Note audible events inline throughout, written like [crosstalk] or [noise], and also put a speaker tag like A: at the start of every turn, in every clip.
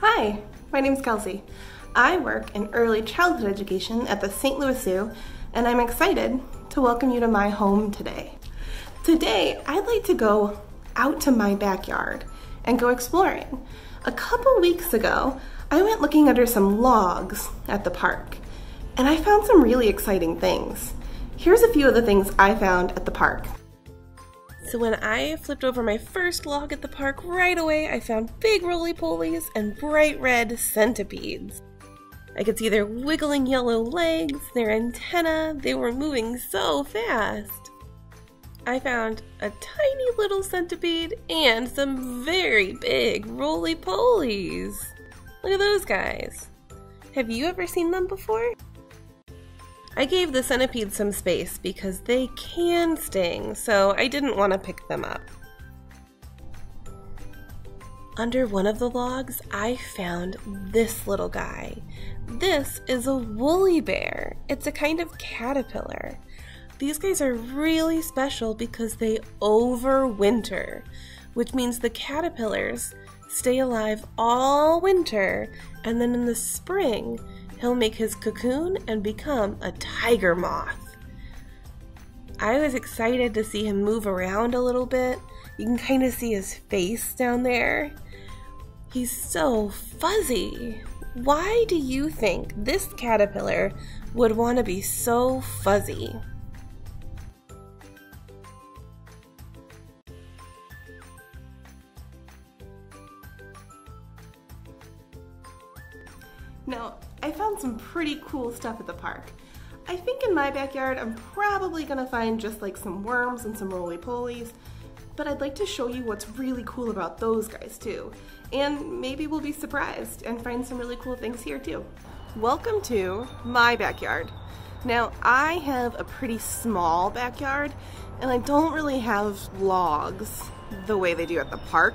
A: Hi, my name is Kelsey. I work in early childhood education at the St. Louis Zoo, and I'm excited to welcome you to my home today. Today, I'd like to go out to my backyard and go exploring. A couple weeks ago, I went looking under some logs at the park, and I found some really exciting things. Here's a few of the things I found at the park. So when I flipped over my first log at the park, right away I found big roly-polies and bright red centipedes. I could see their wiggling yellow legs, their antenna, they were moving so fast. I found a tiny little centipede and some very big roly-polies. Look at those guys. Have you ever seen them before? I gave the centipede some space because they can sting, so I didn't want to pick them up. Under one of the logs, I found this little guy. This is a woolly bear. It's a kind of caterpillar. These guys are really special because they overwinter, which means the caterpillars stay alive all winter, and then in the spring, he'll make his cocoon and become a tiger moth. I was excited to see him move around a little bit. You can kind of see his face down there. He's so fuzzy. Why do you think this caterpillar would want to be so fuzzy? Some pretty cool stuff at the park. I think in my backyard I'm probably gonna find just like some worms and some roly-polies, but I'd like to show you what's really cool about those guys too. And maybe we'll be surprised and find some really cool things here too. Welcome to my backyard. Now, I have a pretty small backyard and I don't really have logs the way they do at the park.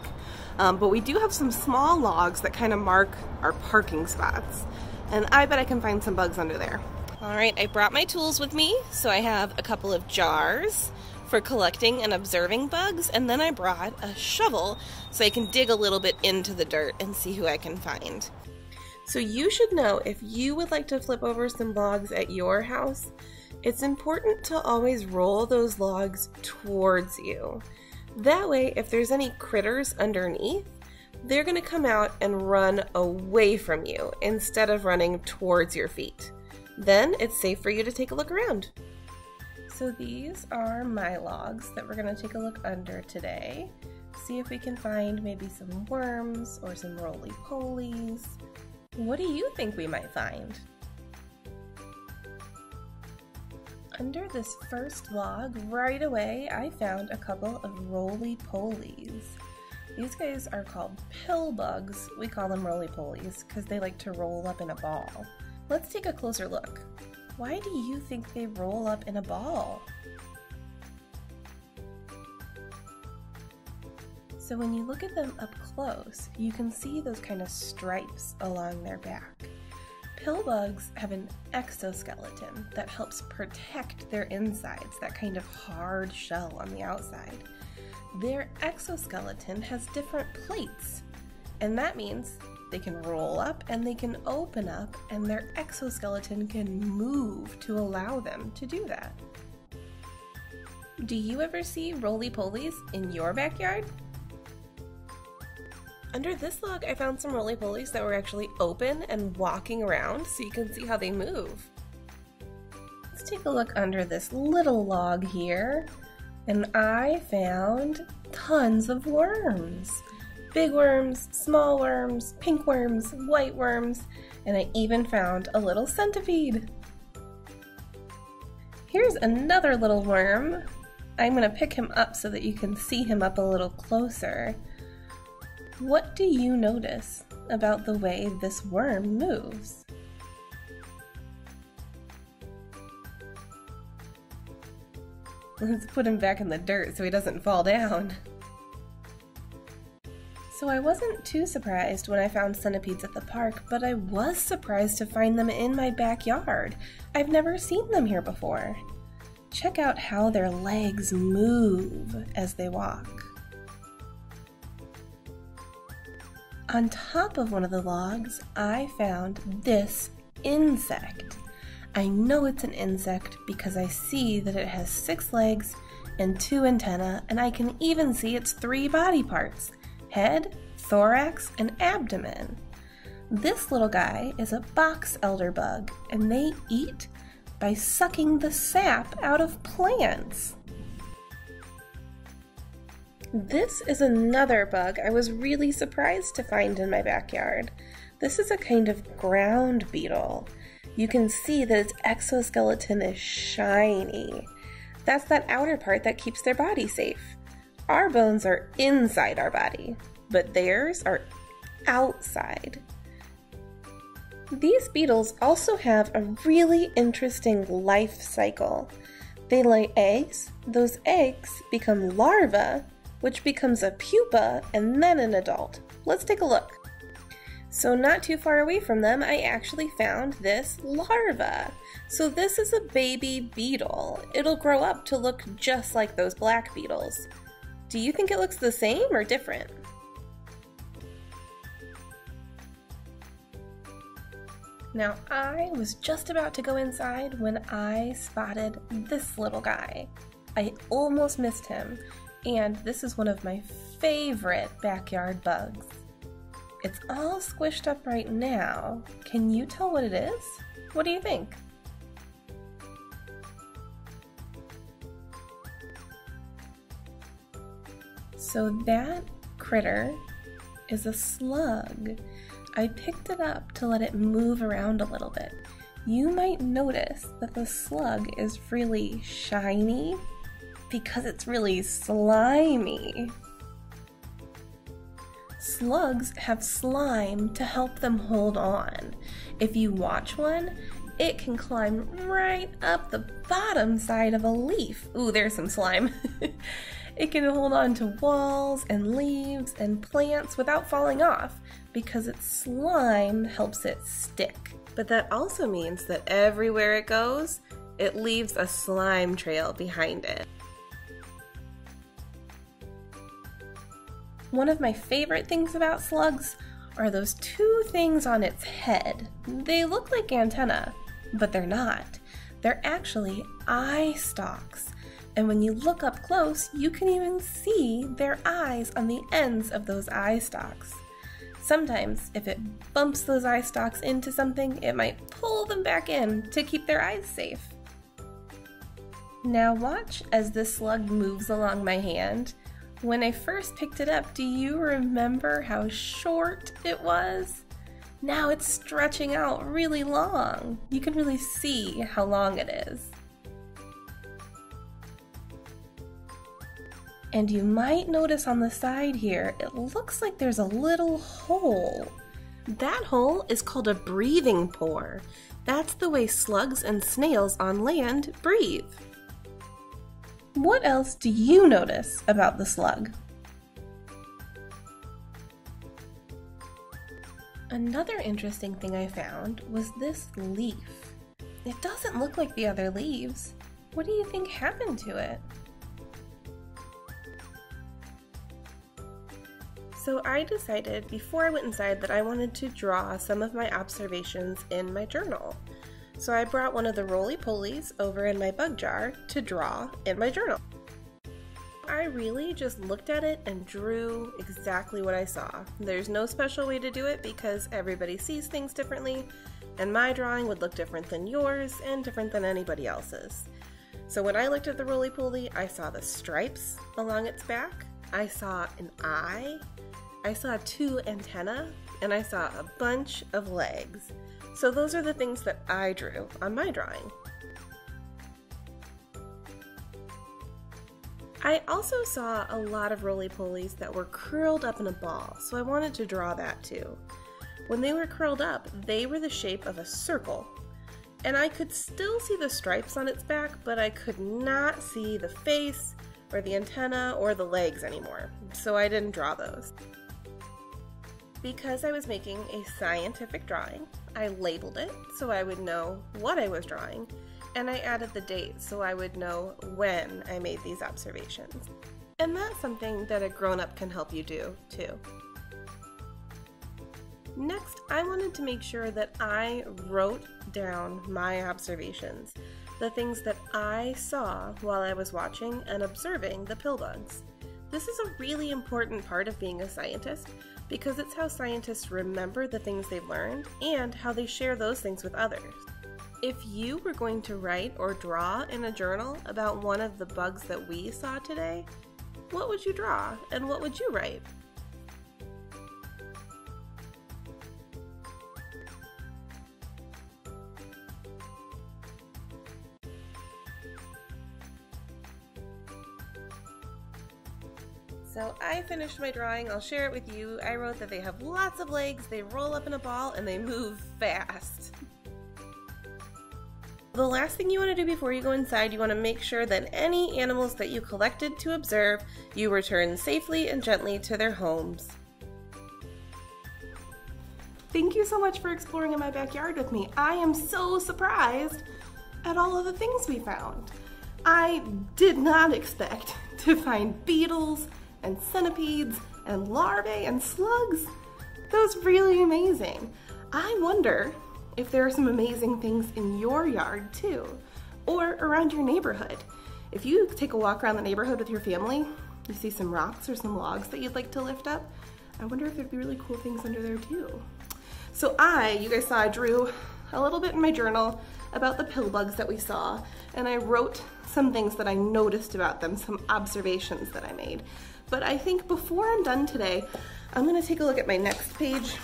A: Um, but we do have some small logs that kind of mark our parking spots. And I bet I can find some bugs under there. All right, I brought my tools with me. So I have a couple of jars for collecting and observing bugs. And then I brought a shovel so I can dig a little bit into the dirt and see who I can find. So you should know if you would like to flip over some logs at your house, it's important to always roll those logs towards you. That way, if there's any critters underneath, they're going to come out and run away from you instead of running towards your feet. Then it's safe for you to take a look around. So these are my logs that we're going to take a look under today. See if we can find maybe some worms or some roly-polies. What do you think we might find? Under this first log, right away, I found a couple of roly-polies. These guys are called pill bugs. We call them roly-polies because they like to roll up in a ball. Let's take a closer look. Why do you think they roll up in a ball? So when you look at them up close, you can see those kind of stripes along their back. Pill bugs have an exoskeleton that helps protect their insides, that kind of hard shell on the outside. Their exoskeleton has different plates, and that means they can roll up and they can open up, and their exoskeleton can move to allow them to do that. Do you ever see roly-polies in your backyard? Under this log, I found some roly-polies that were actually open and walking around so you can see how they move. Let's take a look under this little log here. And I found tons of worms. Big worms, small worms, pink worms, white worms, and I even found a little centipede. Here's another little worm. I'm gonna pick him up so that you can see him up a little closer. What do you notice about the way this worm moves? Let's [laughs] put him back in the dirt so he doesn't fall down. So I wasn't too surprised when I found centipedes at the park, but I was surprised to find them in my backyard. I've never seen them here before. Check out how their legs move as they walk. On top of one of the logs, I found this insect. I know it's an insect because I see that it has six legs and two antennae, and I can even see its three body parts head, thorax, and abdomen. This little guy is a box elder bug, and they eat by sucking the sap out of plants. This is another bug I was really surprised to find in my backyard. This is a kind of ground beetle. You can see that its exoskeleton is shiny. That's that outer part that keeps their body safe. Our bones are inside our body, but theirs are outside. These beetles also have a really interesting life cycle. They lay eggs, those eggs become larvae, which becomes a pupa and then an adult. Let's take a look. So not too far away from them, I actually found this larva. So this is a baby beetle. It'll grow up to look just like those black beetles. Do you think it looks the same or different? Now I was just about to go inside when I spotted this little guy. I almost missed him, and this is one of my favorite backyard bugs. It's all squished up right now. Can you tell what it is? What do you think? So that critter is a slug. I picked it up to let it move around a little bit. You might notice that the slug is really shiny because it's really slimy. Slugs have slime to help them hold on. If you watch one, it can climb right up the bottom side of a leaf. Ooh, there's some slime. [laughs] it can hold on to walls and leaves and plants without falling off because its slime helps it stick. But that also means that everywhere it goes, it leaves a slime trail behind it. One of my favorite things about slugs are those two things on its head. They look like antennae, but they're not. They're actually eye stalks. And when you look up close, you can even see their eyes on the ends of those eye stalks. Sometimes, if it bumps those eye stalks into something, it might pull them back in to keep their eyes safe. Now watch as this slug moves along my hand when I first picked it up, do you remember how short it was? Now it's stretching out really long. You can really see how long it is. And you might notice on the side here, it looks like there's a little hole. That hole is called a breathing pore. That's the way slugs and snails on land breathe. What else do you notice about the slug? Another interesting thing I found was this leaf. It doesn't look like the other leaves. What do you think happened to it? So I decided before I went inside that I wanted to draw some of my observations in my journal. So I brought one of the roly-polies over in my bug jar to draw in my journal. I really just looked at it and drew exactly what I saw. There's no special way to do it because everybody sees things differently, and my drawing would look different than yours and different than anybody else's. So when I looked at the roly-poly, I saw the stripes along its back, I saw an eye, I saw two antennae, and I saw a bunch of legs. So those are the things that I drew on my drawing. I also saw a lot of roly-polies that were curled up in a ball, so I wanted to draw that too. When they were curled up, they were the shape of a circle. And I could still see the stripes on its back, but I could not see the face, or the antenna, or the legs anymore, so I didn't draw those. Because I was making a scientific drawing, I labeled it so I would know what I was drawing, and I added the date so I would know when I made these observations. And that's something that a grown up can help you do too. Next, I wanted to make sure that I wrote down my observations, the things that I saw while I was watching and observing the pill bugs. This is a really important part of being a scientist because it's how scientists remember the things they've learned and how they share those things with others. If you were going to write or draw in a journal about one of the bugs that we saw today, what would you draw and what would you write? So I finished my drawing, I'll share it with you. I wrote that they have lots of legs, they roll up in a ball, and they move fast. The last thing you want to do before you go inside, you want to make sure that any animals that you collected to observe, you return safely and gently to their homes. Thank you so much for exploring in my backyard with me. I am so surprised at all of the things we found. I did not expect [laughs] to find beetles and centipedes and larvae and slugs. That was really amazing. I wonder if there are some amazing things in your yard too, or around your neighborhood. If you take a walk around the neighborhood with your family, you see some rocks or some logs that you'd like to lift up, I wonder if there'd be really cool things under there too. So I, you guys saw, I drew a little bit in my journal about the pill bugs that we saw, and I wrote some things that I noticed about them, some observations that I made. But I think before I'm done today, I'm gonna take a look at my next page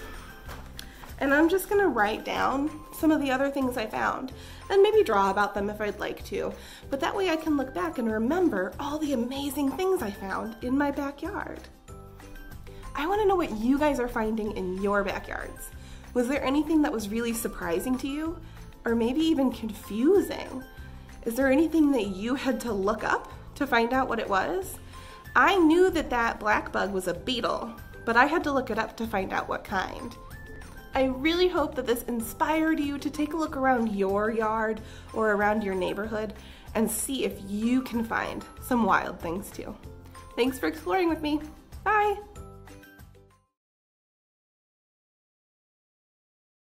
A: and I'm just gonna write down some of the other things I found and maybe draw about them if I'd like to. But that way I can look back and remember all the amazing things I found in my backyard. I wanna know what you guys are finding in your backyards. Was there anything that was really surprising to you? Or maybe even confusing? Is there anything that you had to look up to find out what it was? I knew that that black bug was a beetle, but I had to look it up to find out what kind. I really hope that this inspired you to take a look around your yard or around your neighborhood and see if you can find some wild things too. Thanks for exploring with me. Bye!